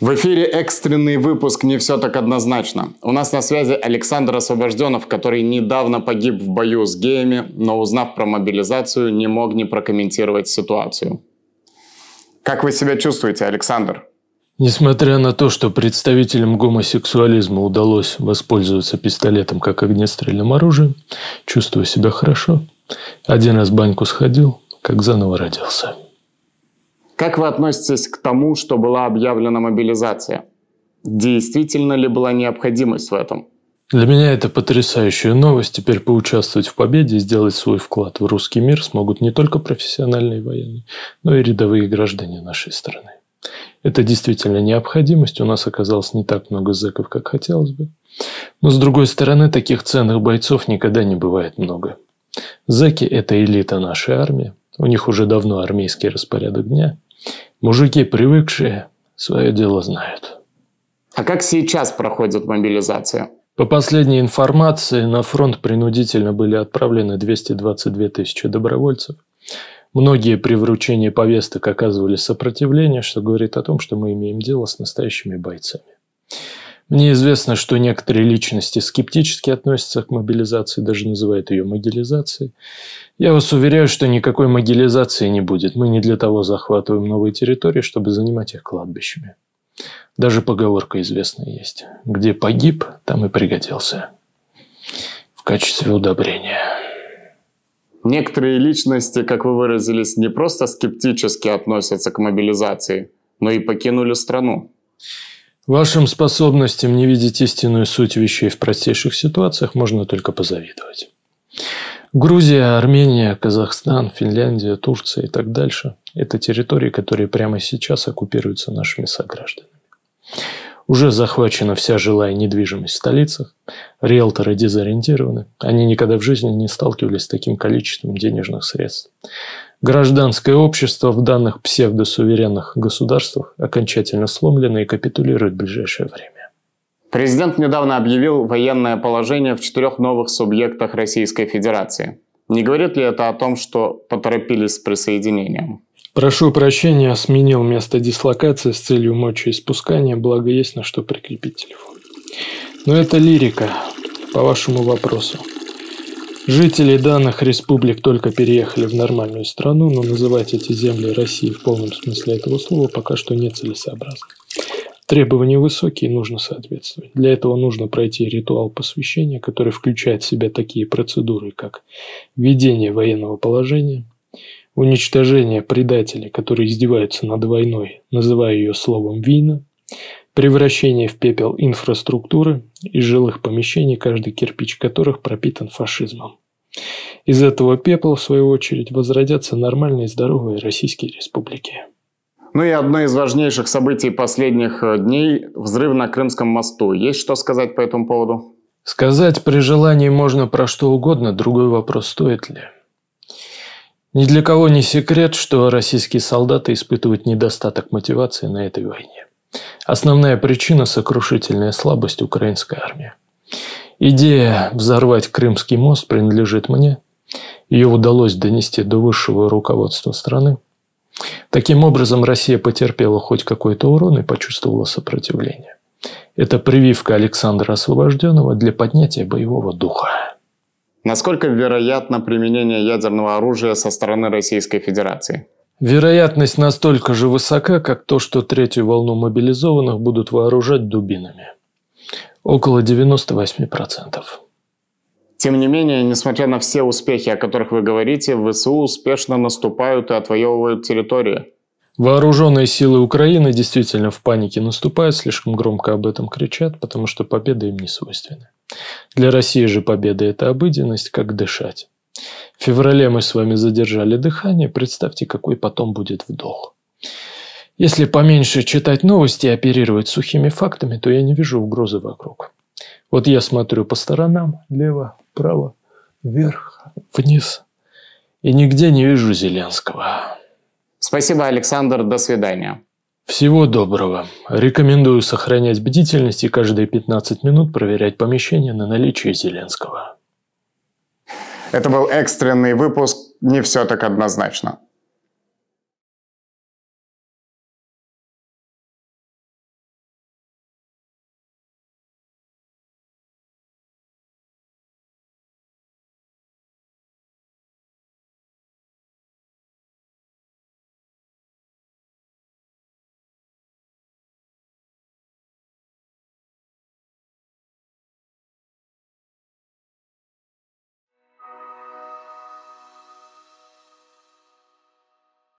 В эфире экстренный выпуск «Не все так однозначно». У нас на связи Александр Освобожденов, который недавно погиб в бою с геями, но узнав про мобилизацию, не мог не прокомментировать ситуацию. Как вы себя чувствуете, Александр? Несмотря на то, что представителям гомосексуализма удалось воспользоваться пистолетом как огнестрельным оружием, чувствую себя хорошо. Один раз баньку сходил, как заново родился. Как вы относитесь к тому, что была объявлена мобилизация? Действительно ли была необходимость в этом? Для меня это потрясающая новость. Теперь поучаствовать в победе и сделать свой вклад в русский мир смогут не только профессиональные военные, но и рядовые граждане нашей страны. Это действительно необходимость. У нас оказалось не так много зэков, как хотелось бы. Но, с другой стороны, таких ценных бойцов никогда не бывает много. Зэки – это элита нашей армии. У них уже давно армейский распорядок дня. Мужики, привыкшие, свое дело знают. А как сейчас проходит мобилизация? По последней информации, на фронт принудительно были отправлены 222 тысячи добровольцев. Многие при вручении повесток оказывали сопротивление, что говорит о том, что мы имеем дело с настоящими бойцами. Мне известно, что некоторые личности скептически относятся к мобилизации, даже называют ее могилизацией. Я вас уверяю, что никакой могилизации не будет. Мы не для того захватываем новые территории, чтобы занимать их кладбищами. Даже поговорка известная есть. Где погиб, там и пригодился. В качестве удобрения. Некоторые личности, как вы выразились, не просто скептически относятся к мобилизации, но и покинули страну. Вашим способностям не видеть истинную суть вещей в простейших ситуациях можно только позавидовать. Грузия, Армения, Казахстан, Финляндия, Турция и так дальше – это территории, которые прямо сейчас оккупируются нашими согражданами. Уже захвачена вся жилая недвижимость в столицах, риэлторы дезориентированы, они никогда в жизни не сталкивались с таким количеством денежных средств. Гражданское общество в данных псевдосуверенных государствах окончательно сломлено и капитулирует в ближайшее время. Президент недавно объявил военное положение в четырех новых субъектах Российской Федерации. Не говорит ли это о том, что поторопились с присоединением? Прошу прощения, сменил место дислокации с целью мочеиспускания, благо есть на что прикрепить телефон. Но это лирика, по вашему вопросу. Жители данных республик только переехали в нормальную страну, но называть эти земли Россией в полном смысле этого слова пока что нецелесообразно. Требования высокие, нужно соответствовать. Для этого нужно пройти ритуал посвящения, который включает в себя такие процедуры, как введение военного положения, уничтожение предателей, которые издеваются над войной, называя ее словом «вина», превращение в пепел инфраструктуры и жилых помещений, каждый кирпич которых пропитан фашизмом. Из этого пепла, в свою очередь, возродятся нормальные здоровые российские республики. Ну и одно из важнейших событий последних э, дней – взрыв на Крымском мосту. Есть что сказать по этому поводу? Сказать при желании можно про что угодно, другой вопрос – стоит ли. Ни для кого не секрет, что российские солдаты испытывают недостаток мотивации на этой войне. Основная причина – сокрушительная слабость украинской армии. Идея взорвать Крымский мост принадлежит мне. Ее удалось донести до высшего руководства страны. Таким образом, Россия потерпела хоть какой-то урон и почувствовала сопротивление. Это прививка Александра Освобожденного для поднятия боевого духа. Насколько вероятно применение ядерного оружия со стороны Российской Федерации? Вероятность настолько же высока, как то, что третью волну мобилизованных будут вооружать дубинами. Около 98%. Тем не менее, несмотря на все успехи, о которых вы говорите, ВСУ успешно наступают и отвоевывают территории. Вооруженные силы Украины действительно в панике наступают, слишком громко об этом кричат, потому что победа им не свойственна. Для России же победа – это обыденность, как дышать. В феврале мы с вами задержали дыхание, представьте, какой потом будет вдох. Если поменьше читать новости и оперировать сухими фактами, то я не вижу угрозы вокруг. Вот я смотрю по сторонам, лево, право, вверх, вниз, и нигде не вижу Зеленского. Спасибо, Александр, до свидания. Всего доброго. Рекомендую сохранять бдительность и каждые 15 минут проверять помещение на наличие Зеленского. Это был экстренный выпуск «Не все так однозначно».